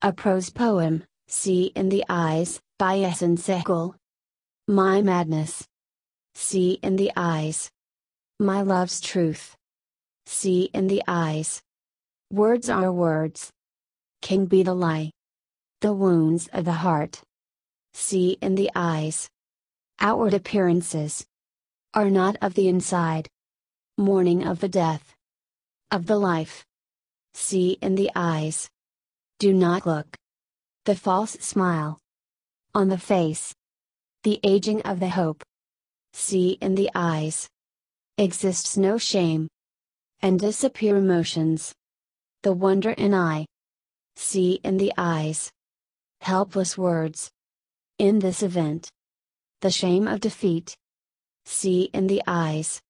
A prose poem, See in the Eyes, by Ehsan Sehgal. My Madness. See in the Eyes. My Love's Truth. See in the Eyes. Words are words. King be the lie. The wounds of the heart. See in the eyes. Outward appearances are not of the inside. Mourning of the death of the life. See in the eyes. Do not look. The false smile on the face. The aging of the hope. See in the eyes. Exists no shame. And disappear emotions. The wonder in eye. See in the eyes. Helpless words. In this event. The shame of defeat. See in the eyes.